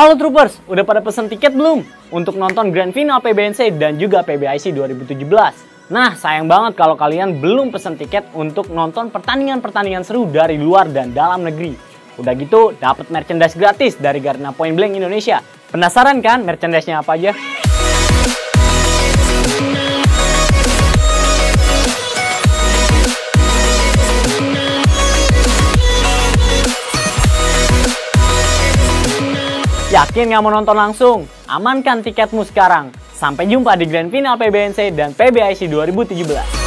Halo Troopers, udah pada pesen tiket belum? Untuk nonton Grand Final PBNC dan juga PBIC 2017. Nah, sayang banget kalau kalian belum pesen tiket untuk nonton pertandingan-pertandingan seru dari luar dan dalam negeri. Udah gitu, dapat merchandise gratis dari Garena Point Blank Indonesia. Penasaran kan merchandise-nya apa aja? Yakin nggak mau nonton langsung? Amankan tiketmu sekarang. Sampai jumpa di Grand Final PBNC dan PBIC 2017.